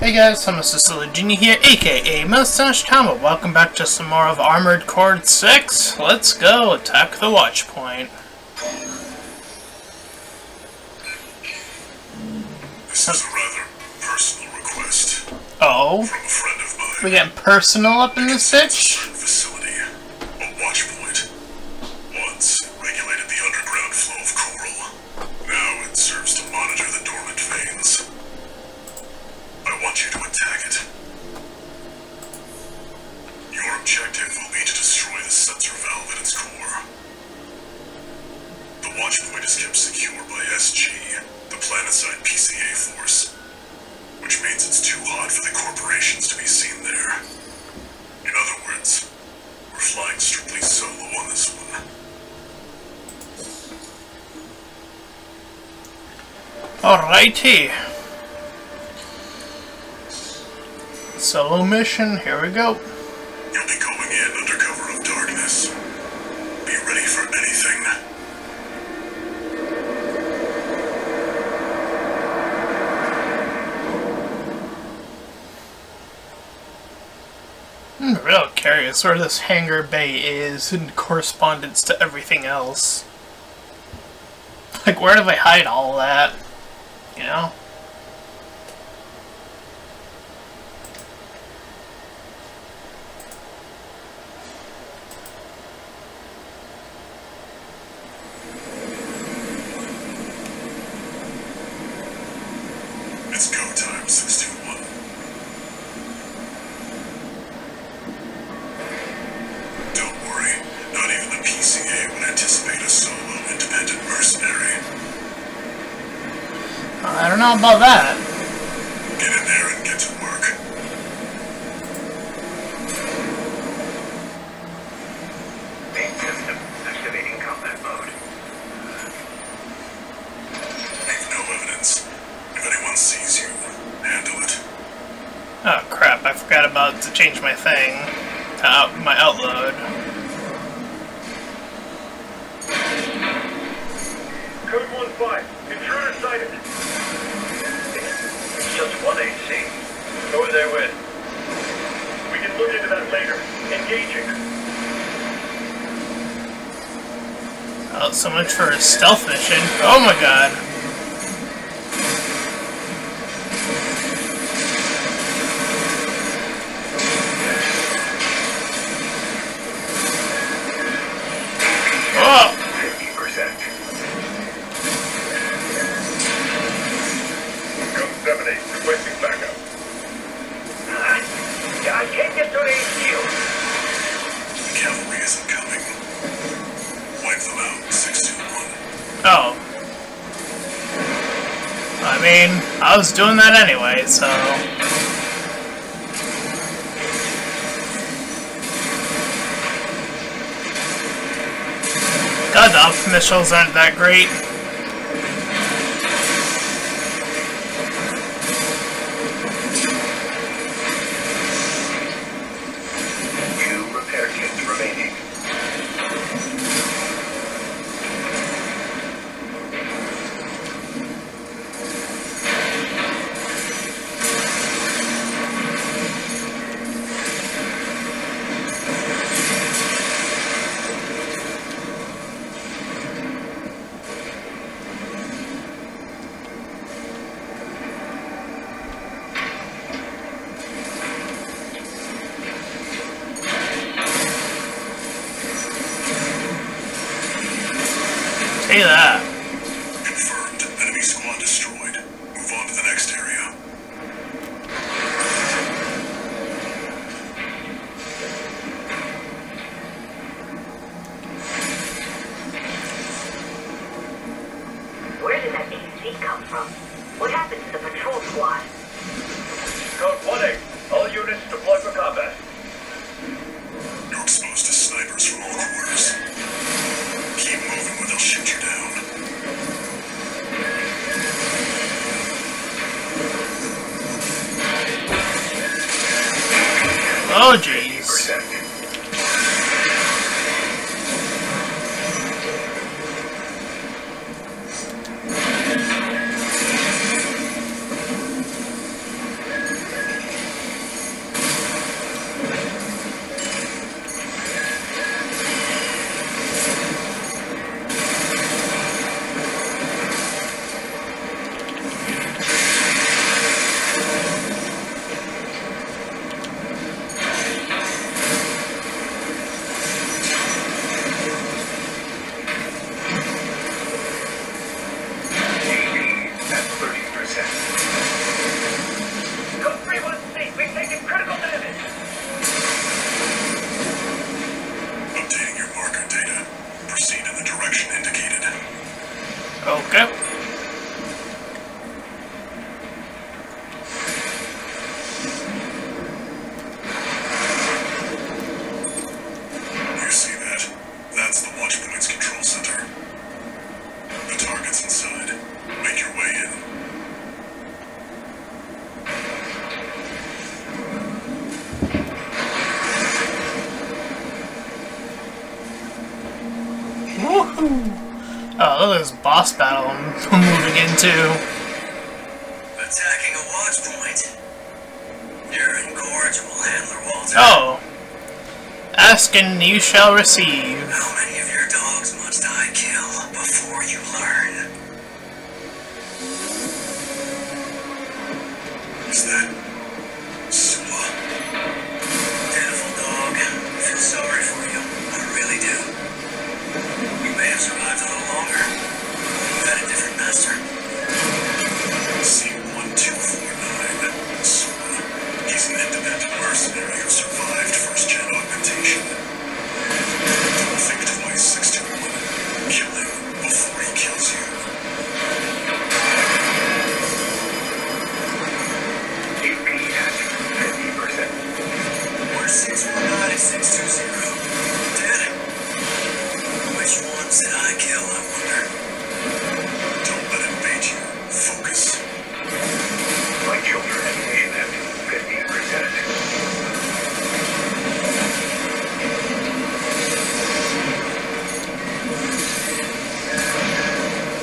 Hey guys, I'm Mr. Genie here, aka Mustached Tom. Welcome back to some more of Armored Core 6. Let's go attack the watch point. This is a rather personal request Oh, from a friend of mine. we getting personal up in this bitch? Alrighty. Solo mission, here we go. You'll be going in under cover of darkness. Be ready for anything. I'm real curious where this hangar bay is in correspondence to everything else. Like, where do they hide all that? You know? It's go time, 621. Don't worry, not even the PCA would anticipate a solo independent mercenary. I don't know about that. Get in there and get to work. Main system activating combat mode. Leave no evidence. If anyone sees you, handle it. Oh crap, I forgot about to change my thing to out my outload. Code 1-5. Intruder sighted. It's just one AC. With? We can look into that later. Engaging. Oh, so much for a stealth mission. Oh my god. Doing that anyway, so... God, the up missiles aren't that great. two. Attacking a watch point. You're incorrigible, Handler Walter. Oh. Ask and you shall receive.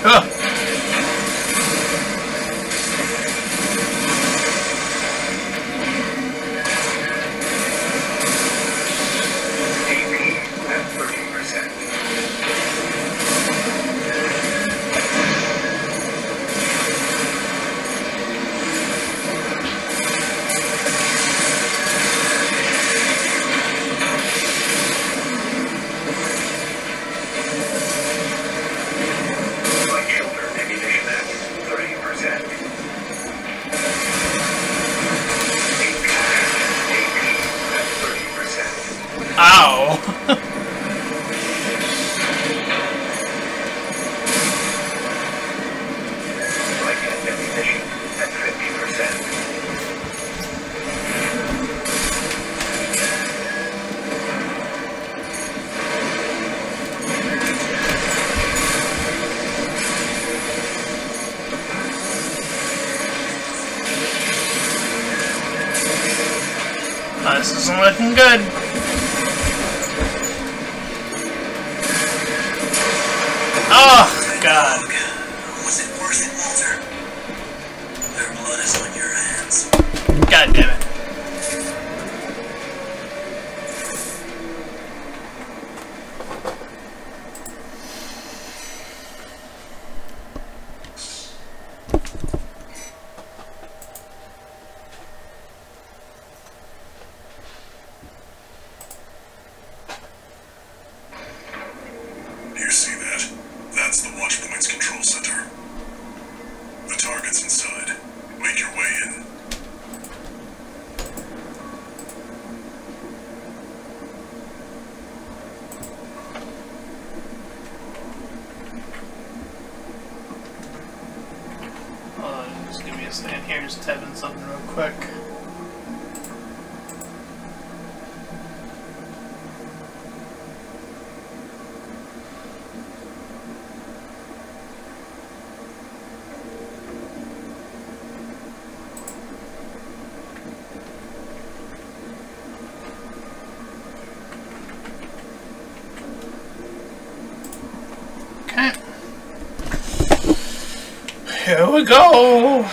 Ugh. wasn't looking good. Here we go.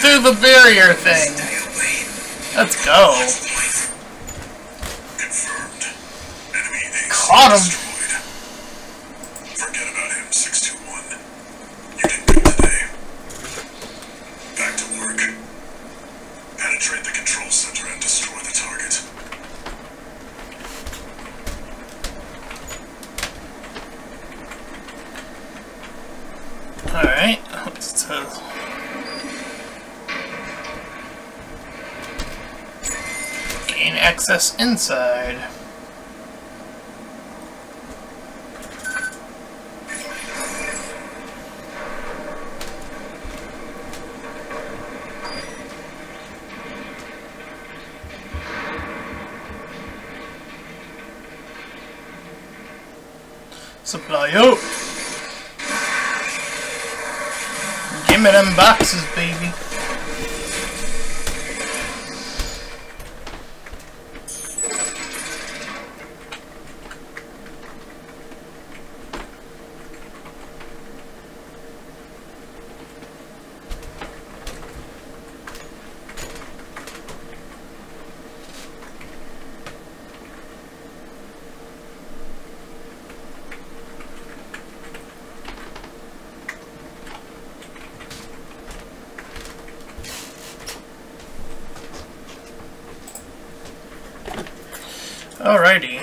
Through the barrier thing. Let's go. Confirmed. Enemy AC Caught him. destroyed. Forget about him, 621. You did good today. Back to work. Penetrate the control center and destroy the target. Alright, let's uh, gain access inside. Supply out. Give me them boxes, baby. Alrighty.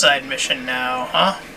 Inside mission now, huh?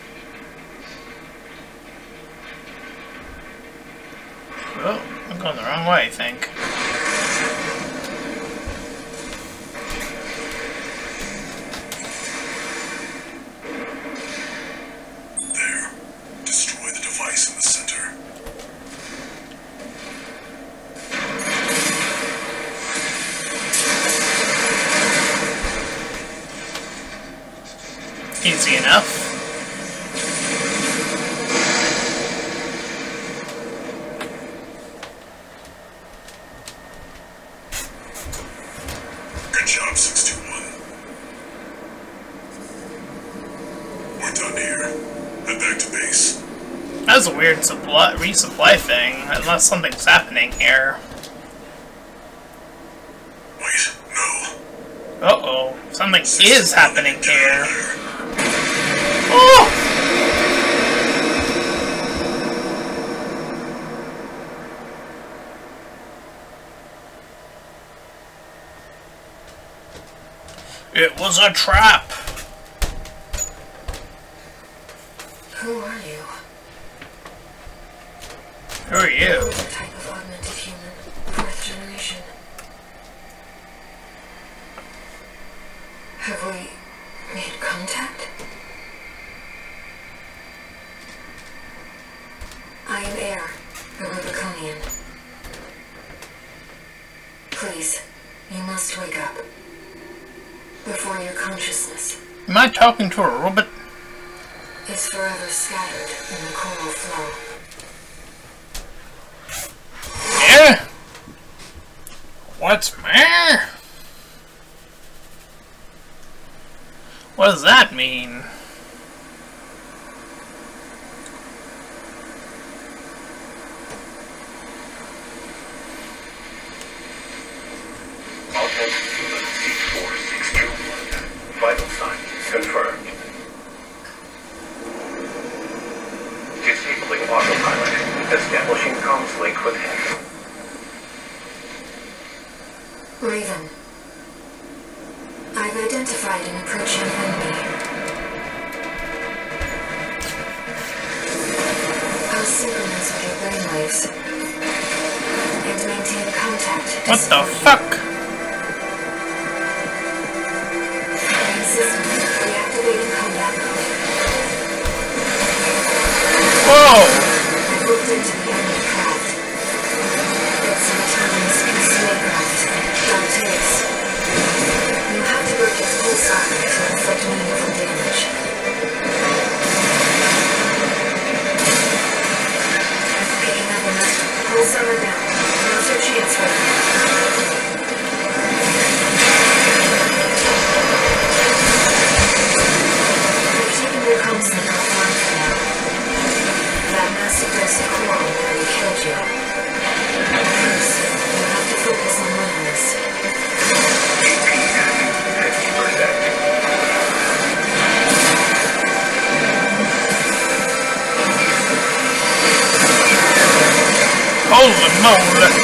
Supply resupply thing, unless something's happening here. Wait, no. Uh-oh. Something is happening here. Oh! It was a trap! Who are you? Who are you? What type of augmented human? Fourth generation. Have we made contact? I am Ayre, a Rubiconian. Please, you must wake up. Before your consciousness Am I talking to a robot? is forever scattered in the coral flow. Yeah? What's meh? What does that mean? moan.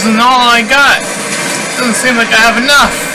isn't all I got. Doesn't seem like I have enough.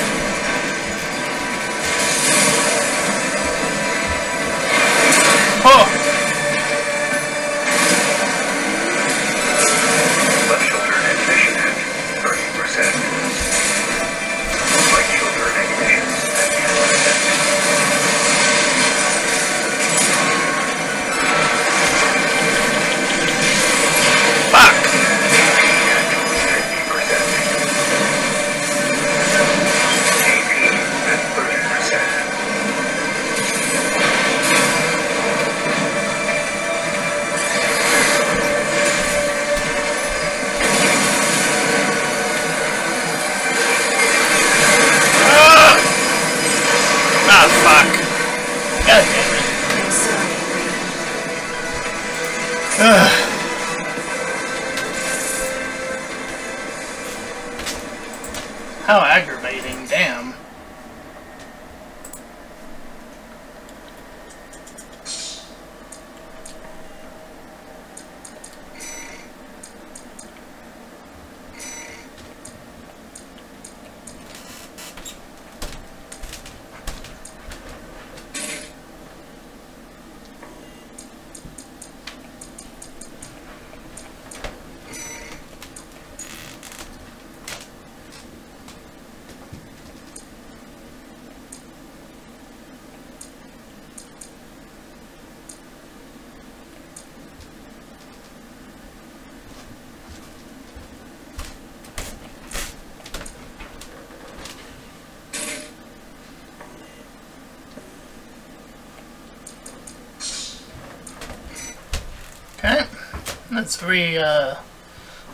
three uh,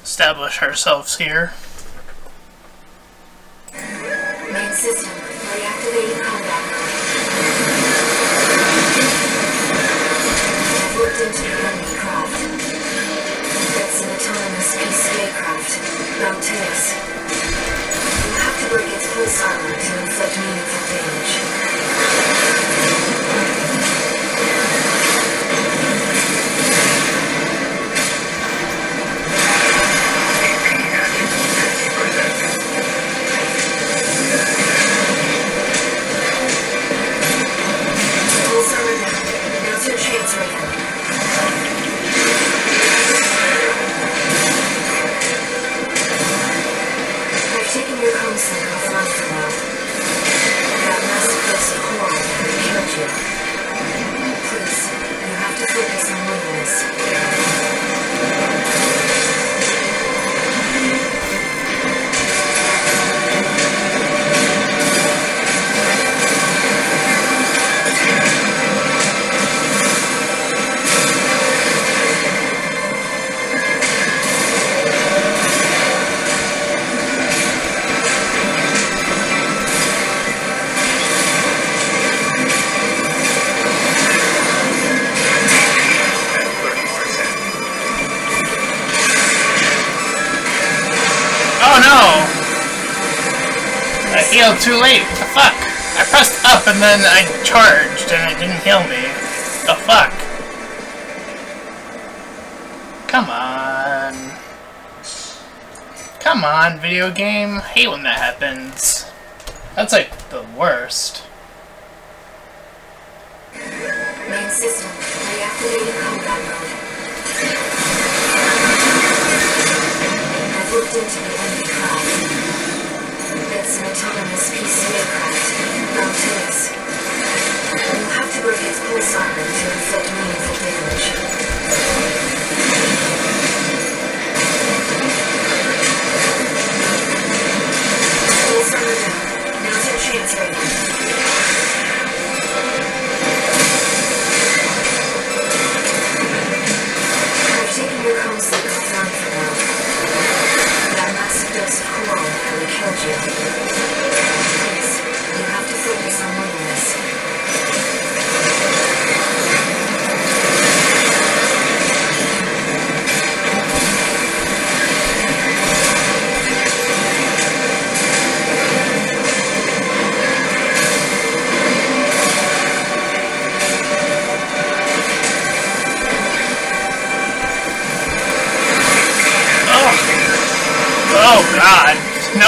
establish ourselves here. and then I charged and it didn't heal me. The fuck? Come on. Come on, video game. I hate when that happens. That's like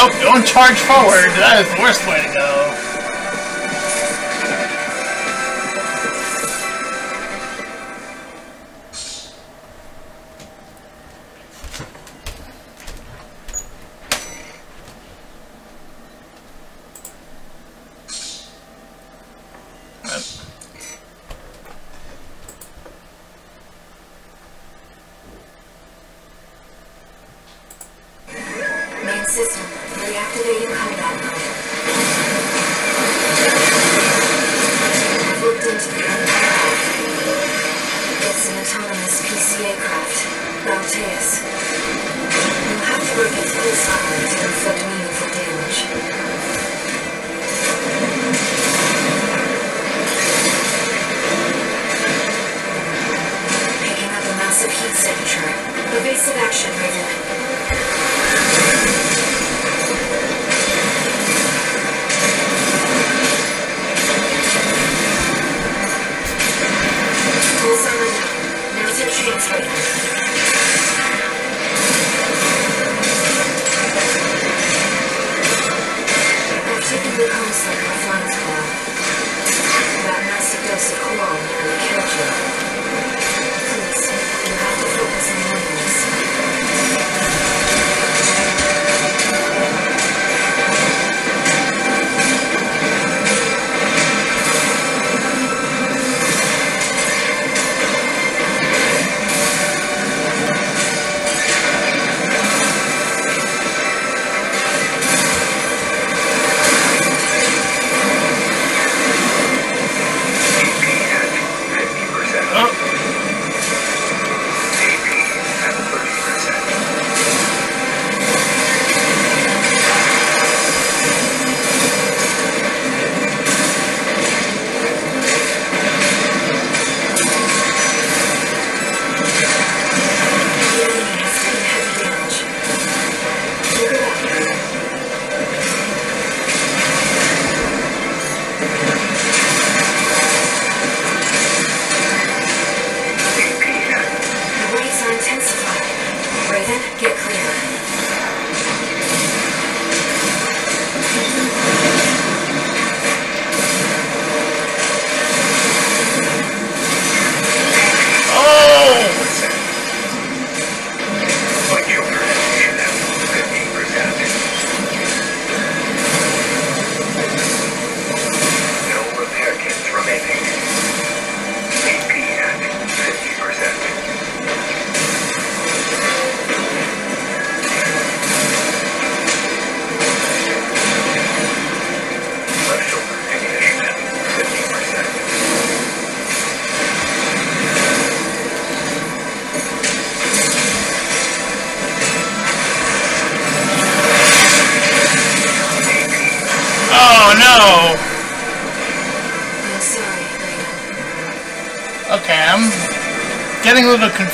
nope, don't charge forward. That is the worst way.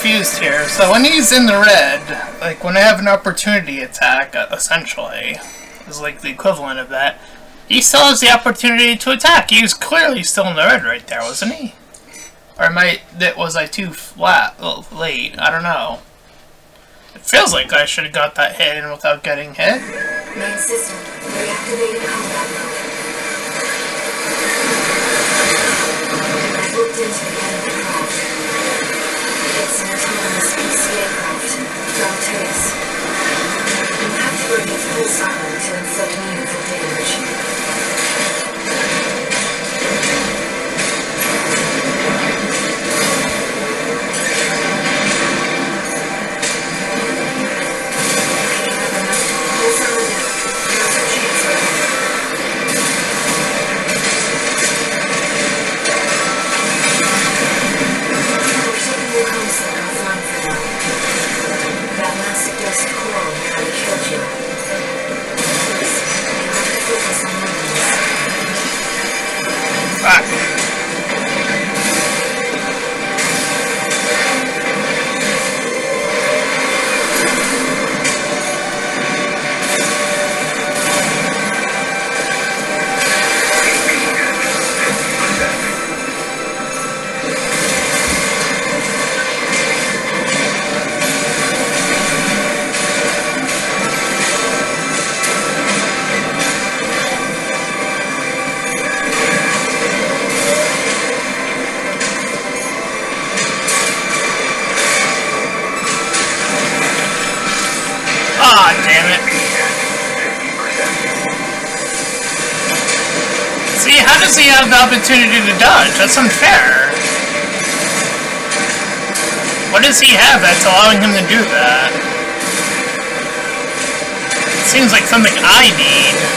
Confused here. So when he's in the red, like when I have an opportunity attack, uh, essentially, is like the equivalent of that, he still has the opportunity to attack. He was clearly still in the red right there, wasn't he? Or am I, that was I too flat, late? I don't know. It feels like I should have got that hit in without getting hit. Main system, reactivated opportunity to dodge? That's unfair. What does he have that's allowing him to do that? It Seems like something I need.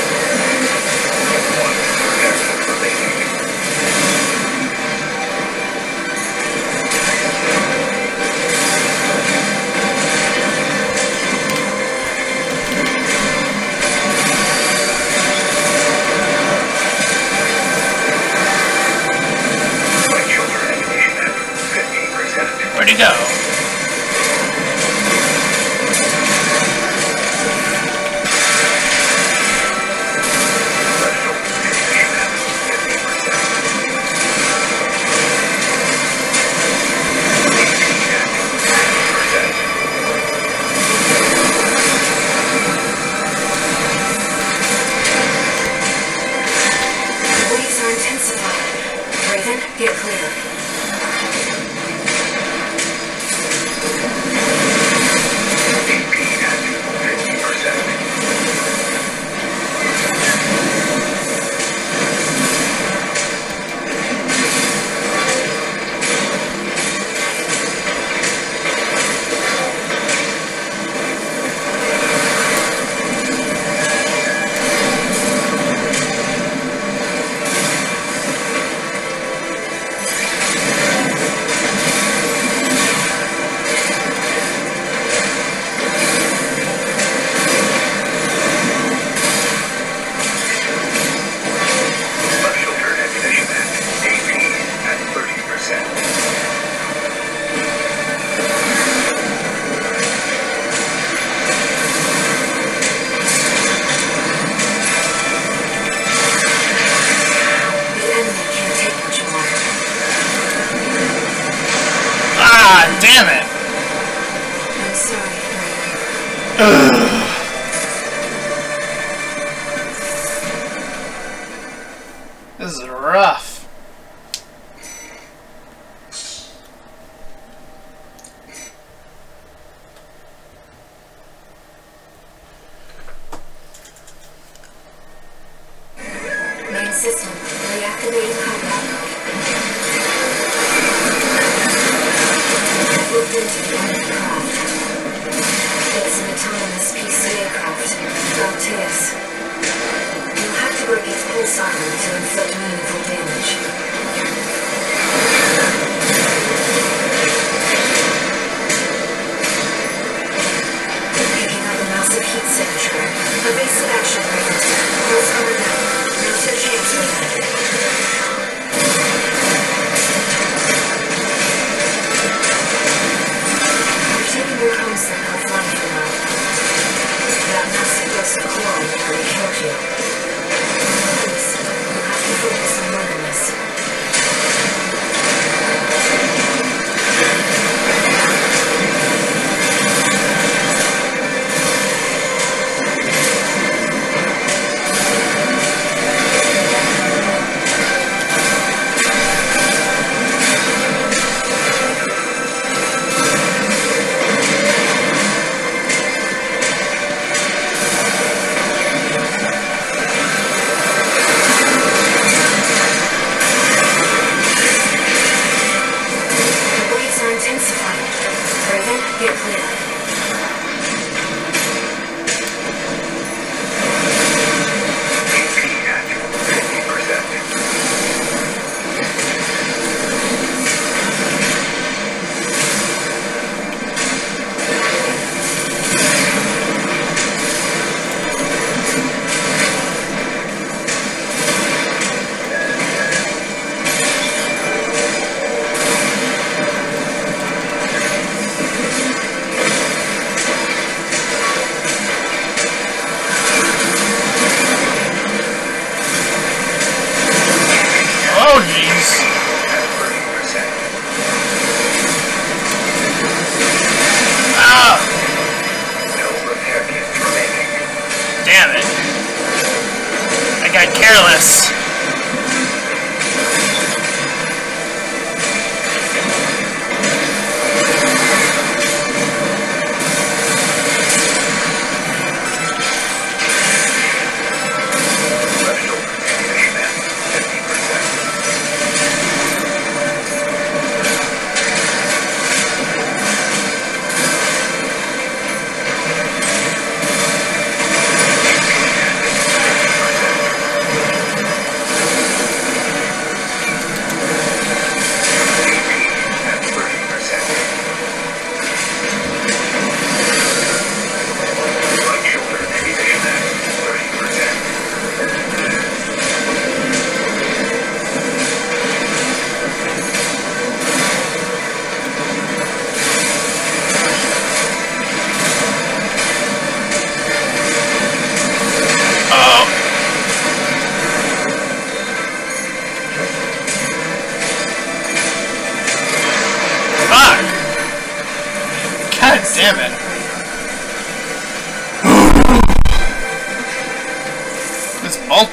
Damn it. I'm sorry, Raven.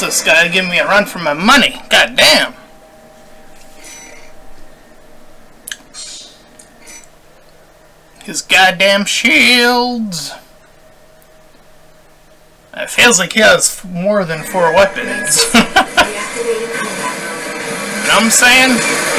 this guy to give me a run for my money. God damn. His goddamn shields. It feels like he has more than four weapons. you know what I'm saying?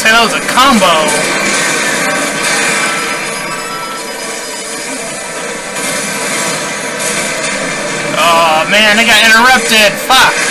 say that was a combo. Oh man, I got interrupted. Fuck.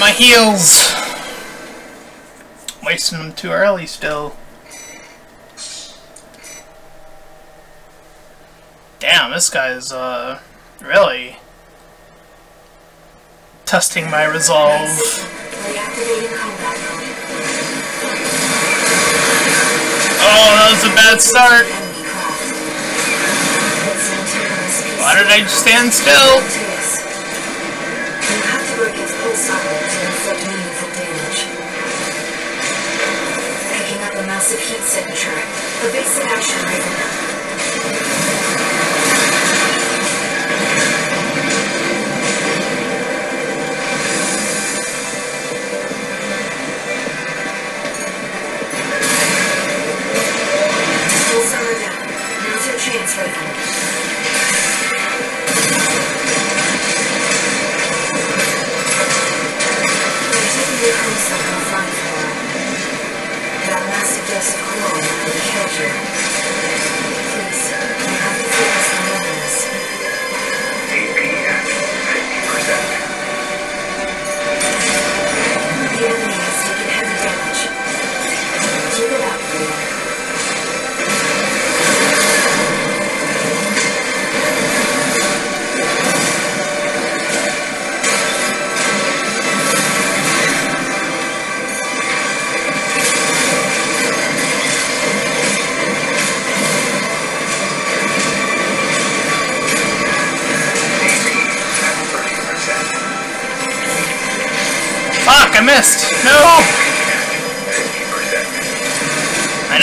My heels. Wasting them too early still. Damn, this guy's, uh, really testing my resolve. Oh, that was a bad start. Why did I stand still?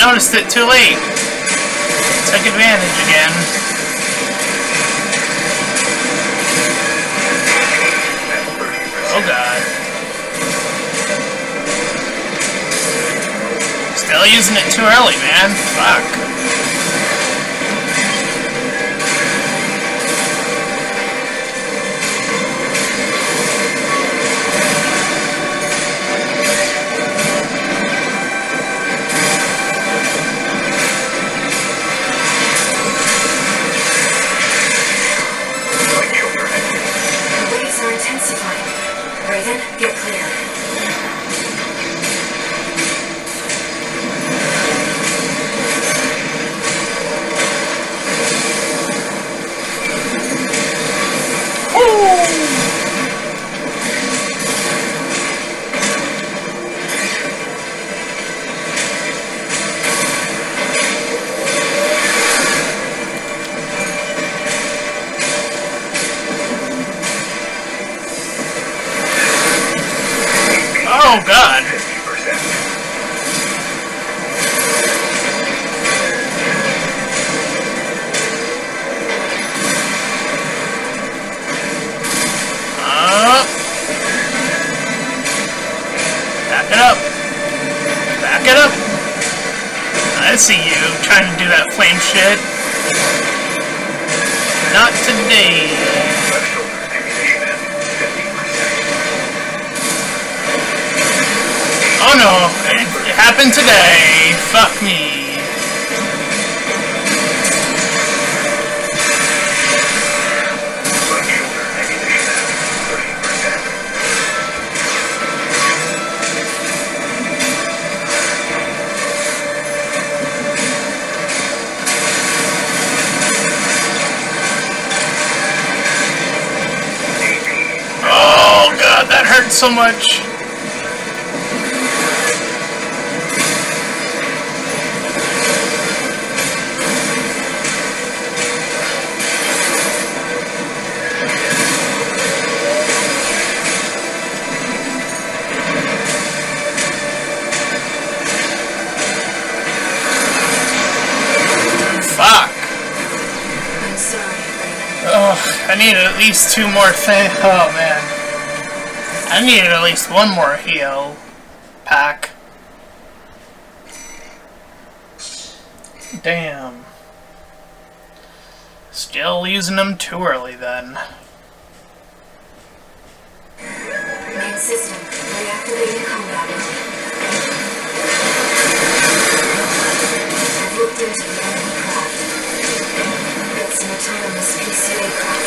Noticed it too late. Took advantage again. Oh god. Still using it too early, man. Fuck. So much. Fuck. I'm sorry, Raven. Ugh, I needed at least two more things. Oh man. I needed at least one more heal pack. Damn. Still using them too early then. Main system, reactivating combat. I've looked into the enemy craft. It's an autonomous PCA craft.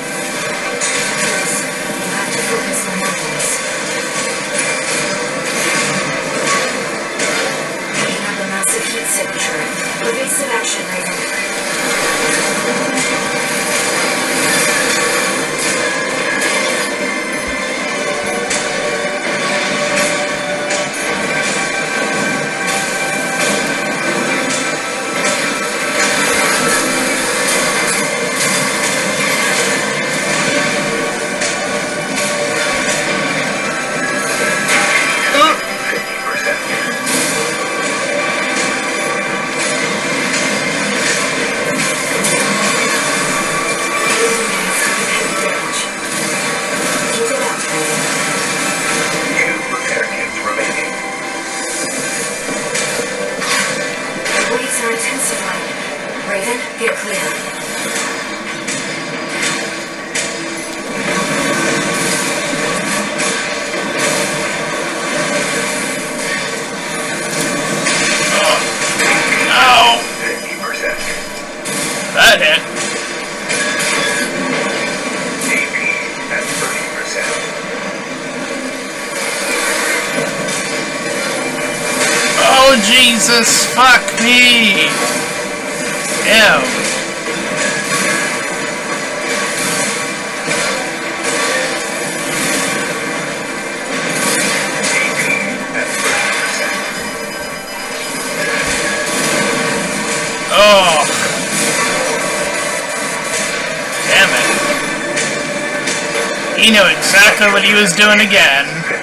Release in action, Raven. Oh, Jesus, fuck me! Ew. Oh. Damn it. He knew exactly what he was doing again.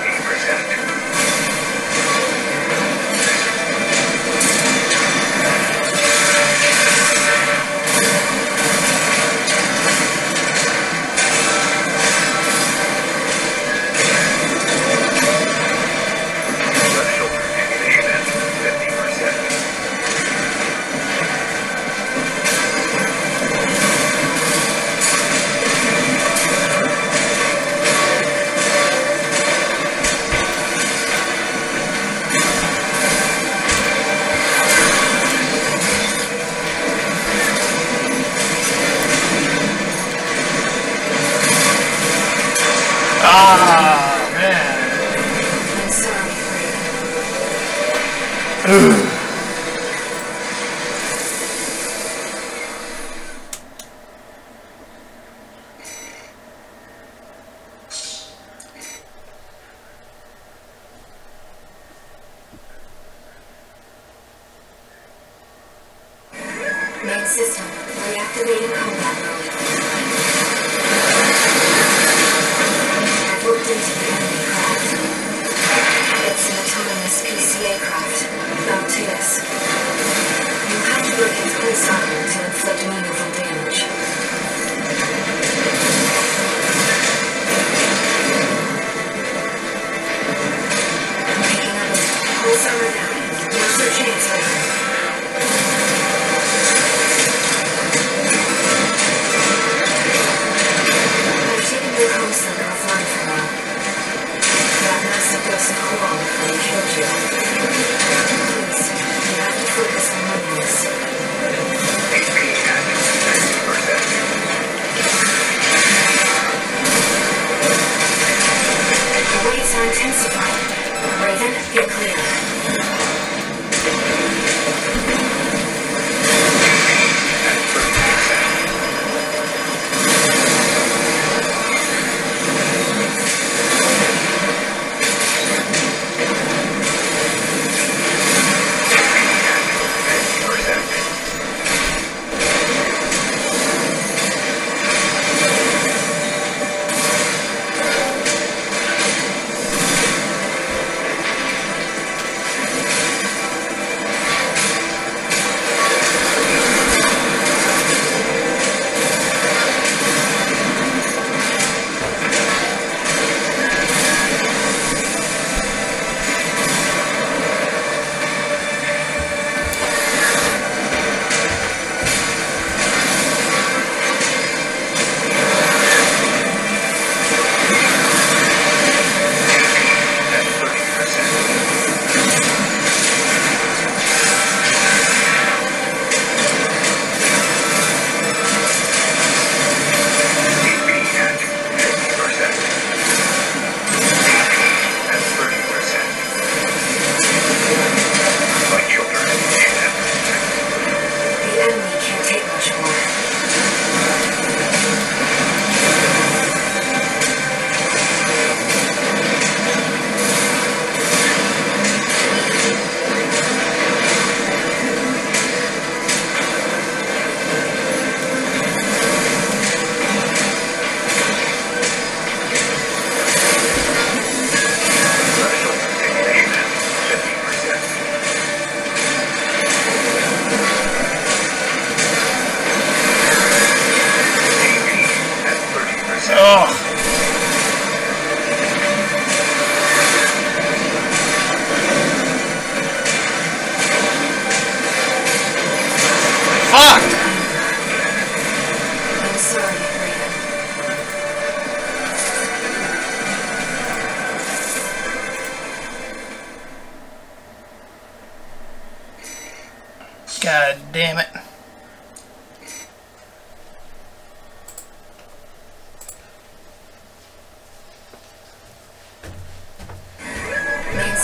get me.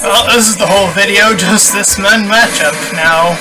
Well, this is the whole video, just this men matchup now.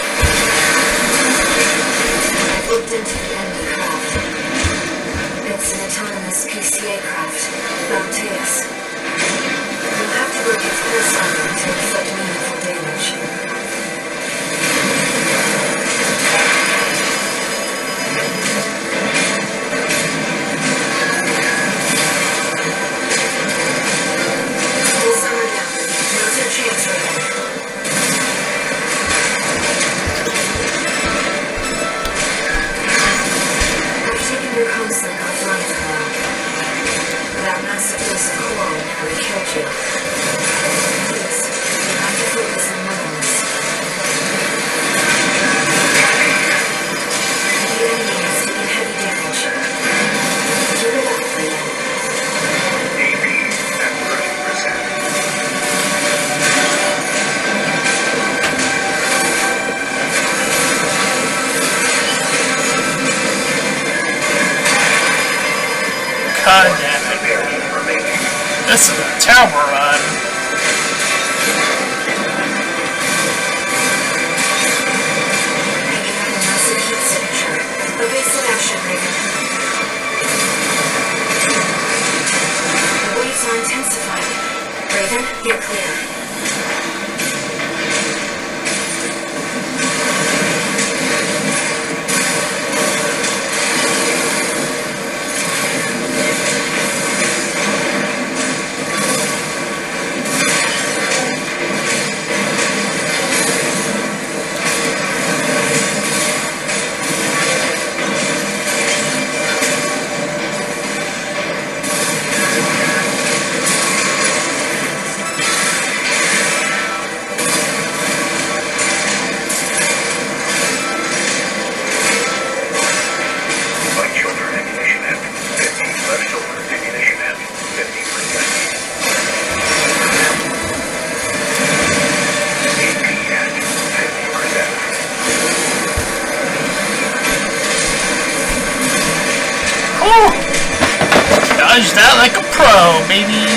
Oh, dodge that like a pro, baby!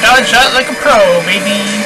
dodge that like a pro, baby.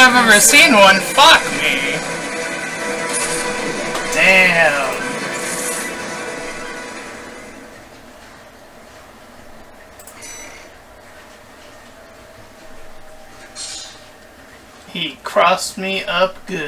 I've ever seen one. Fuck me. Damn. He crossed me up good.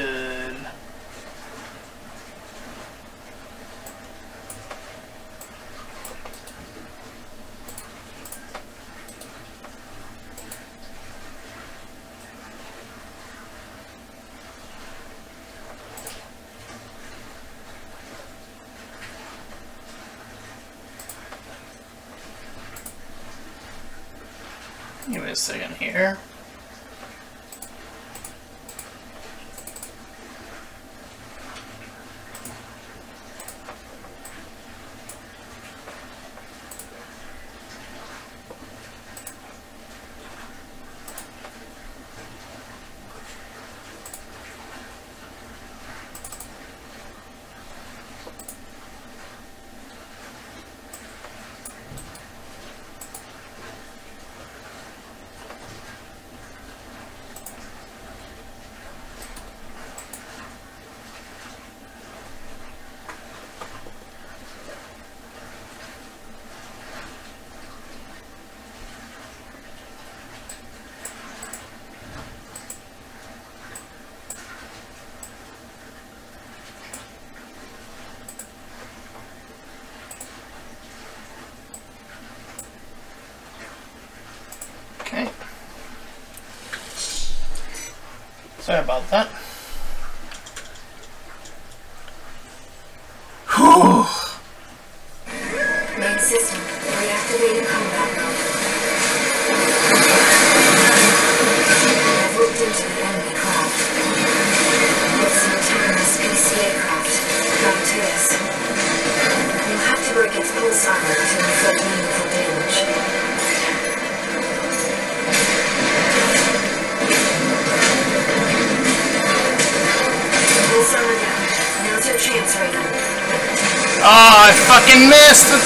Sorry about that.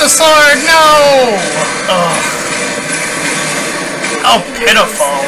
the sword, no! Ugh. How pitiful.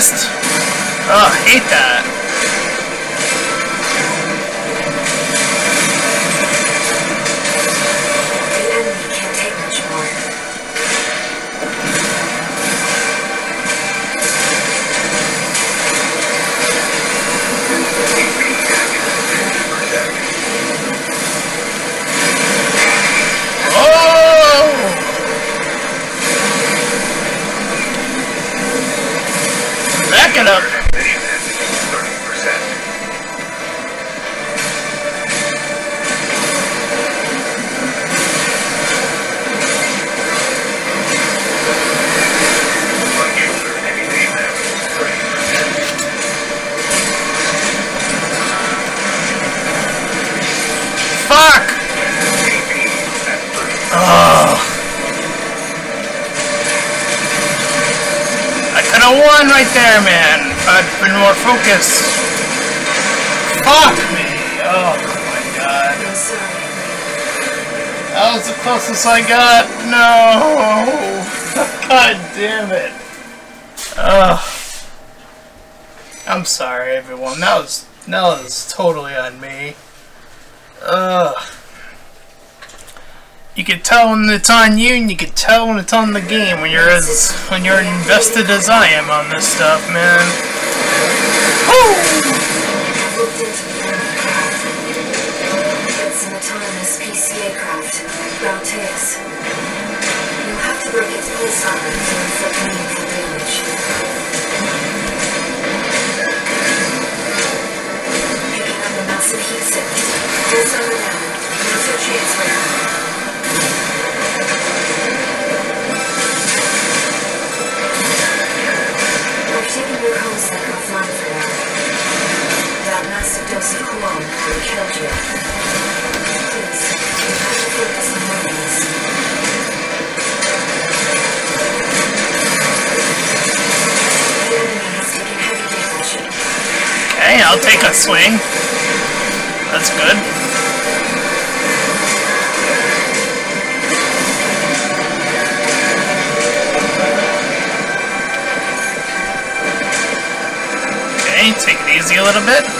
best. chance I got! No! God damn it! Ugh. I'm sorry, everyone. That was, that was totally on me. Ugh. You can tell when it's on you, and you can tell when it's on the game when you're as when you're invested as I am on this stuff, man. Woo! I'll take a swing. That's good. Okay, take it easy a little bit.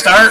start.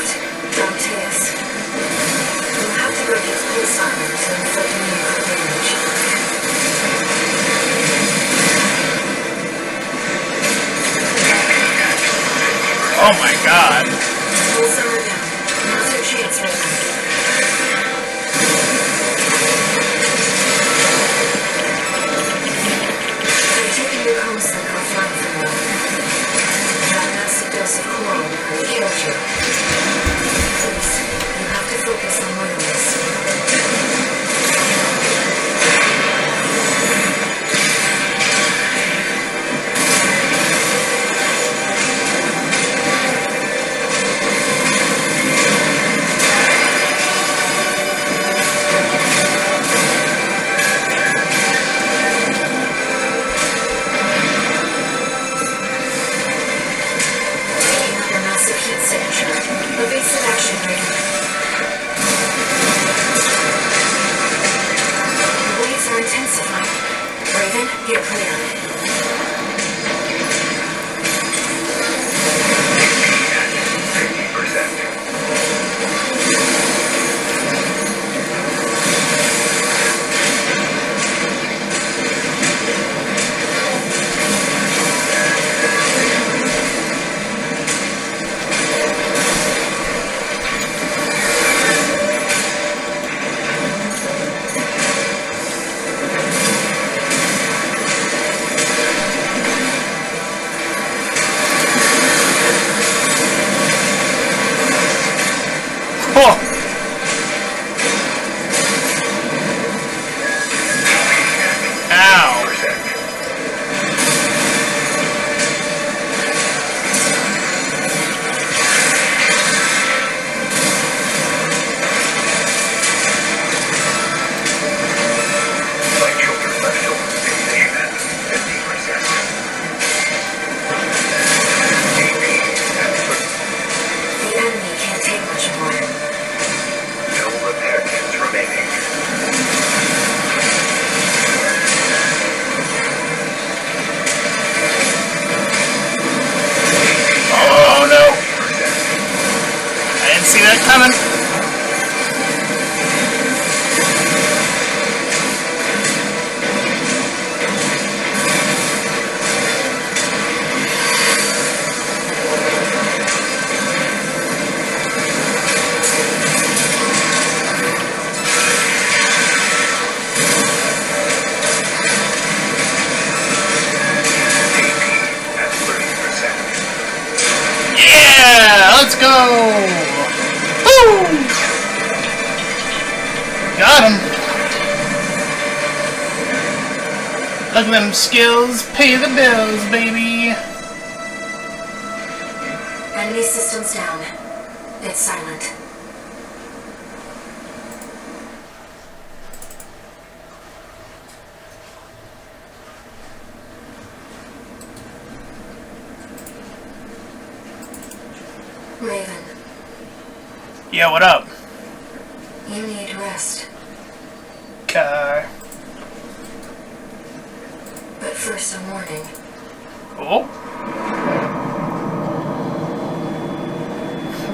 skills pay the bills, baby. Enemy systems down. It's silent. Raven. Yeah, what up? You need rest. Car for some warning. Oh?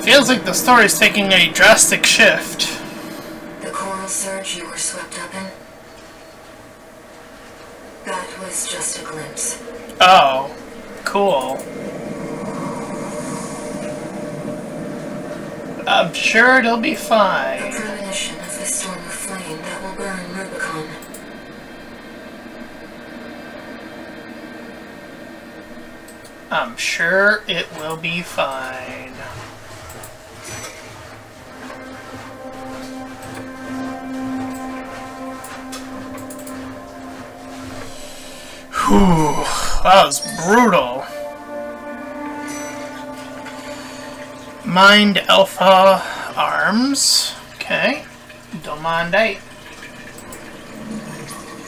Feels like the story's taking a drastic shift. The coral surge you were swept up in? That was just a glimpse. Oh. Cool. I'm sure it'll be fine. I'm sure it will be fine. Whew, that was brutal. Mind Alpha Arms. Okay. Domandite. A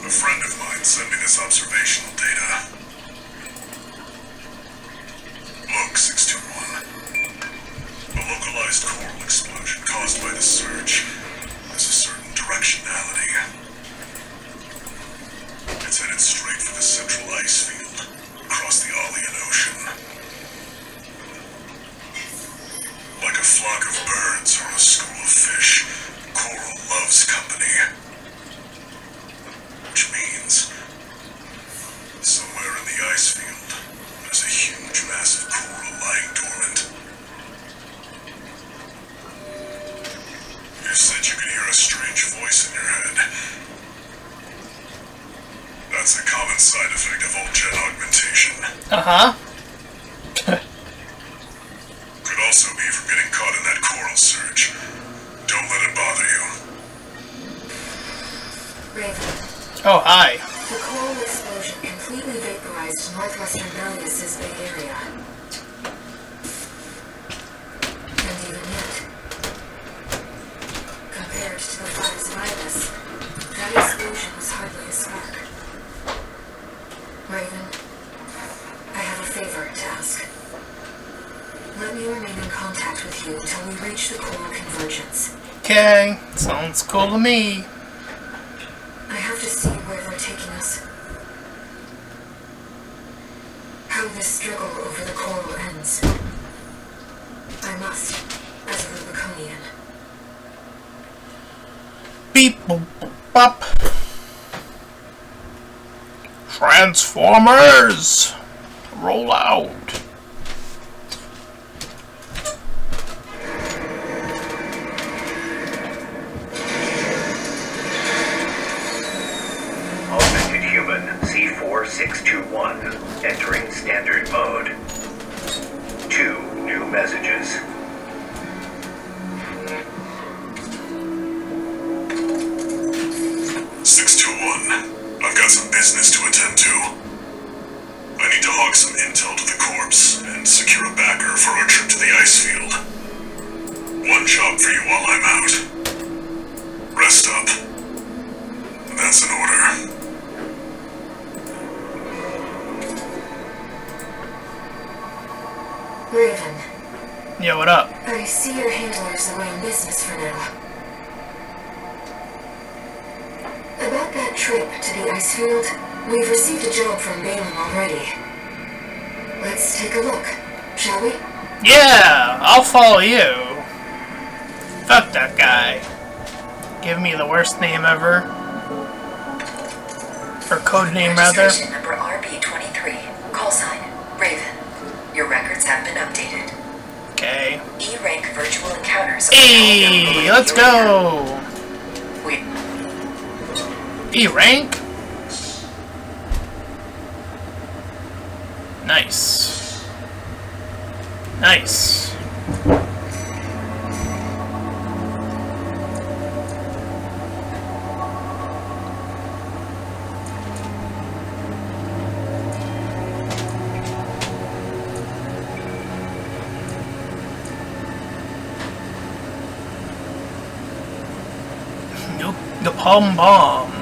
friend of mine sent me this observation. next explosion caused by the surge. Raven, I have a favor to ask. Let me remain in contact with you until we reach the core convergence. Okay, sounds cool to me. Transformers! Roll out! Bomb.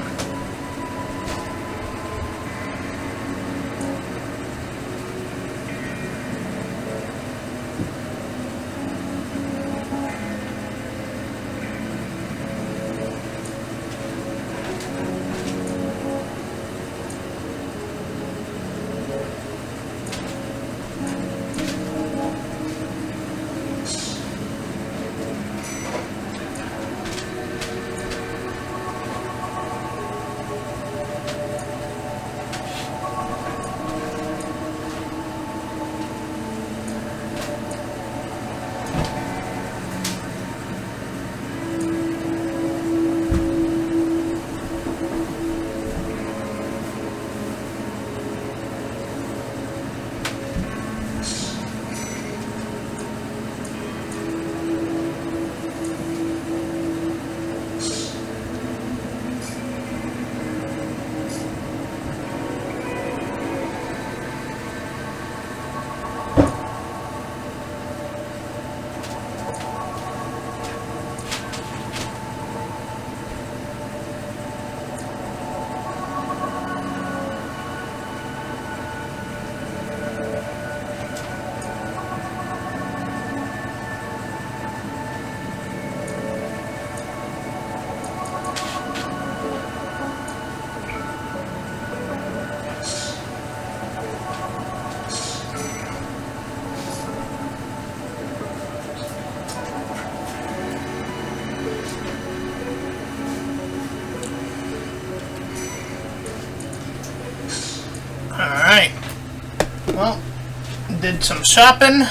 Did some shopping.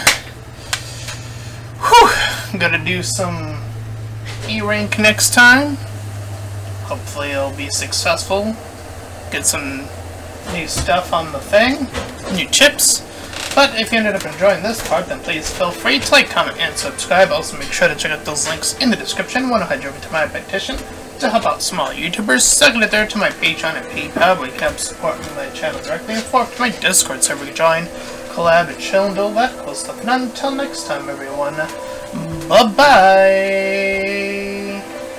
Whew. Gonna do some E-rank next time. Hopefully it'll be successful. Get some new stuff on the thing. New chips. But if you ended up enjoying this part, then please feel free to like, comment, and subscribe. Also, make sure to check out those links in the description. Want to head over to my petition to help out small YouTubers. Second it there to my Patreon and PayPal, where you can help support my channel directly. And fourth to my Discord server, you join, collab, and chill, and all that cool stuff. And until next time, everyone, bye-bye!